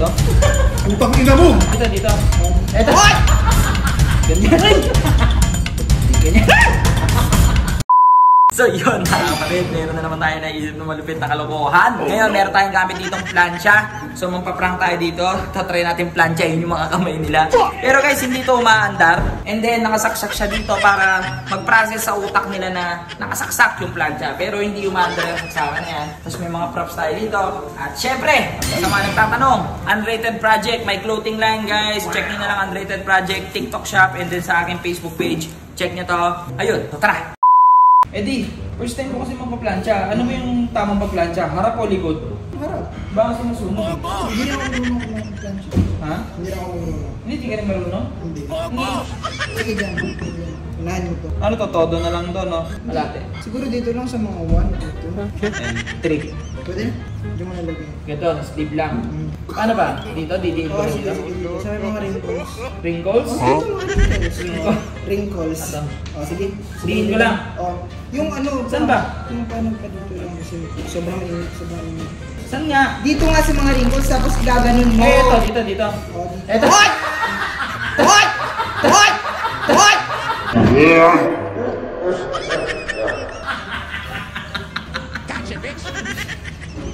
dito. Putang ina mo! Dito, dito. Eto. Ganyan. Ganyan. So yun mga kapatid, meron na naman tayo naisip na malupit na kalokohan. Ngayon, meron tayong gamit ditong plancha. So magpa-prank tayo dito. Tatry natin planchahin yung mga kamay nila. Pero guys, hindi ito umaandar. And then, nakasaksak siya dito para mag-process sa utak nila na nakasaksak yung plancha. Pero hindi umaandar yung saksakan na yan. Tapos may mga props tayo dito. At syempre, sa mga nagtatanong, Unrated Project, may clothing line guys. Check nyo na lang Unrated Project, TikTok shop, and then sa aking Facebook page. Check nyo to. Ayun, so tara! Eddie, first time ko kasi magpa-plancha. Ano mo yung tamang pag-plancha? Harap o likod? Harap. Baka sinusunog. Hindi na ako marunong mag-plancha. Ha? Hindi na ako marunong. Hindi, di ka rin marunong? Hindi. Hindi. Sige dyan. Unahan mo to. Ano to? Todo na lang to, no? Malate. Siguro dito lang sa mga 1 dito. And three. Pwede na? Hindi mo nalagay. Ganito, sleeve lang. Paano ba? Dito, didiin ko sige, dito. sige. dito. Sa may mga wrinkles. Wrinkles? Oh, mga wrinkles. Wrinkles? Ano? Oh, sige. Diin ko lang. Oh. Yung ano. Saan ba? Yung paano pa dito lang sobrang init, sobrang init. Saan nga? Dito nga sa mga wrinkles tapos gaganon mo. Eh, ito, dito, dito. Oh, dito. Ito. Hoy! Hoy! Hoy! Hoy!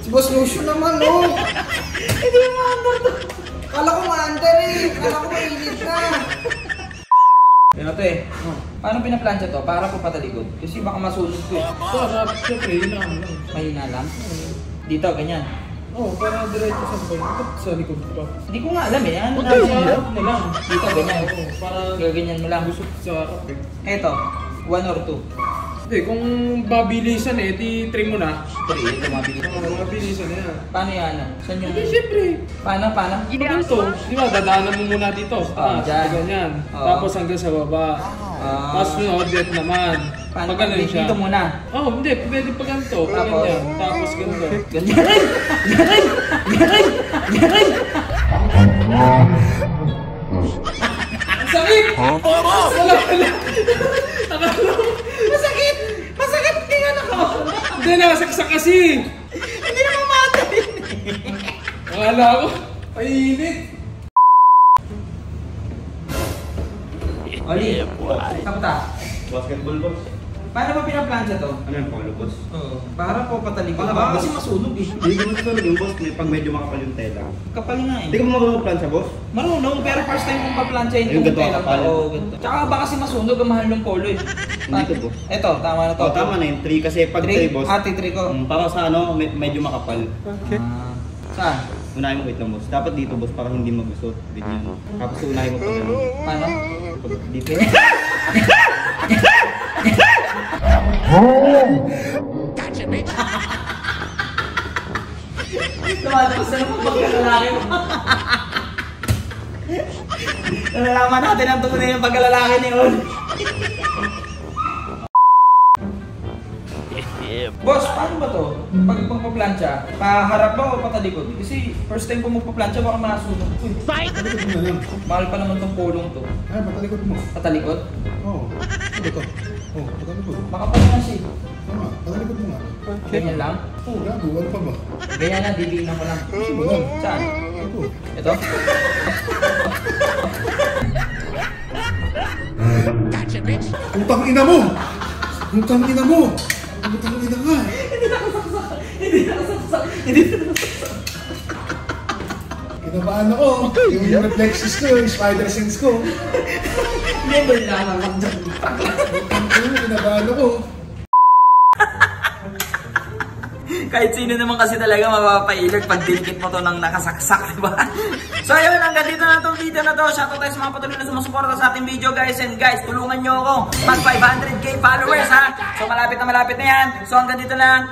Si Boss Lucio naman, no? Hindi mo under to. Kala ko ma-under eh. Kala ko mainit na. Yan ito eh. Paano pinaplansya to? Para po patalikod. Kasi baka masunog ko eh. Para, siyempre, yun ang ano. Mahina lang. Dito, ganyan. Oo, oh, para diretso sa boy. Ba't sa likod pa? Hindi ko nga alam eh. Ano na harap na lang. Dito, ganyan. Oo, para Gaganyan mo lang. gusto sa harap eh. Eto, one or two. Hindi, kung babilisan eh, di trim mo na. Three, ito mabilis. Oo, mabilisan na yan. Paano yan? Saan yung... Hindi, siyempre. Paano, paano? Ganito, di ba, dadaanan mo muna dito. Ah, dyan. ganyan. Oo. Tapos hanggang sa baba. Ah. Tapos sunod, dyan naman. Paano? Pag ganun siya. Dito muna. Oo, oh, hindi. Pwede pa ganito. Pag Tapos? ganyan. Tapos ganito. Ganyan. Ganyan. Ganyan. Ganyan. Ang sakit! Wala, wala. Akala ko. Masakit! Masakit! Tingnan ako! Hindi, nakasaksak kasi. Hindi na mamatay! Akala ko. Painit. Oli, kamusta? Basketball boss. Paano ba pinaplansya to? Ano yung polo boss? Oo. Para po patalikod. Para Baka ba? kasi masunog eh. Hindi ko gusto yung boss may pag medyo makapal yung tela. Kapal nga Hindi eh. ko marunong plancha boss. Marunong, pero first time kong ganito telang kapal. to. Oo, ganito. Tsaka ba kasi masunog ang mahal ng polo eh. Hindi to, boss. Ito, tama na to. Oh, tama na yung 3 kasi pag 3 Three? boss. Ah, titri ko. mm, parang sa ano, me- medyo makapal. Ah, saan? Unahin mo wait lang boss. Dapat dito boss para hindi magusot. Ganyan. Tapos unahin mo pa ano. Paano? Pag dito. Lumalabas na naman pagkalalaki mo. Nalalaman natin ang tunay ng pagkalalaki ni On. Pag magpa-plancha, paharap ba o patalikod? Kasi first time ko magpa-plancha, baka masunog ko eh. Patalikod mo na lang. Mahal pa naman tong pulong to. Ay, patalikod mo. Patalikod? Oo. Ano to? Oo, patalikod. Makapal na siya. eh. Tama, patalikod mo nga. Ganyan lang? Oo, gago. Ano pa ba? Ganyan na, didiinan ko lang. Lang. Saan? Ito. Ito? Putang ina mo! Putang ina mo! Putang ina nga! Kinabahan ako. Yung reflexes ko, yung spider sense ko. Hindi ba yung nakakamag dyan? Ano, kinabahan ako. Kahit sino naman kasi talaga mapapailag pag dinikit mo to ng nakasaksak, di ba? so ayun, hanggang dito na itong video na to. Shoutout tayo sa mga patuloy na sumusuporta sa ating video guys. And guys, tulungan nyo ako mag 500k followers ha. So malapit na malapit na yan. So hanggang dito na.